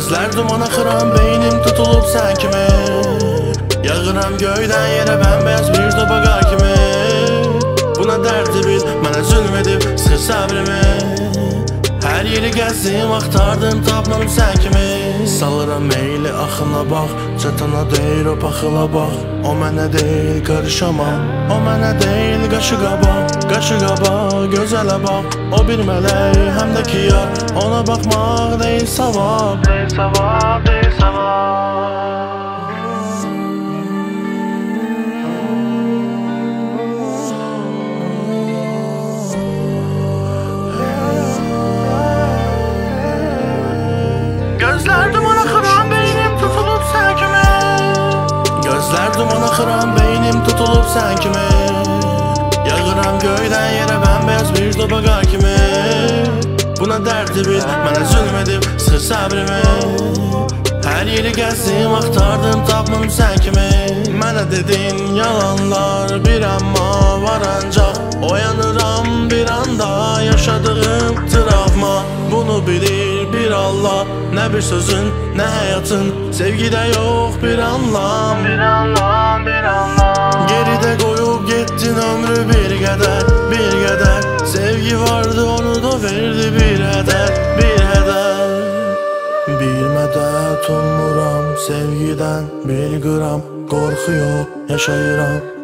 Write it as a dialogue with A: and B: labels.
A: Gözlər duman axıram, beynim tutulub sən kimi Yağıram göydən yerə bəmbəyaz bir topa qar kimi Buna dərdi bil, mənə zülm edib sıx səbrimi yeri gəzdim, axtardım, tapmadım sən kimi Salıram meyli axına bax, çatana deyir o paxıla bax O mənə deyil, qarışamam O mənə deyil, qaşı qaba, qaşı qaba, gözələ bax O bir mələk, həm də ki yar Ona baxmaq deyil savab Deyil savab, deyil Axıran beynim tutulub sən kimi Yağıram göydən yerə bəmbəyaz bir topa qar kimi Buna dərdi bil, mənə zülm edib sıx səbrimi Hər yeri gəzdim, axtardım, tapmadım sən kimi Mənə dedin yalanlar bir amma var ancaq Oyanıram bir anda yaşadığım travma. Bunu bilir bir Allah Nə bir sözün, nə həyatın Sevgidə yox bir anlam. Bir anlam, Geride koyup gittin ömrü bir keder Bir keder. Sevgi vardı onu da verdi bir heder Bir heder Bilmede tumuram sevgiden bir gram Korku yok yaşayıram.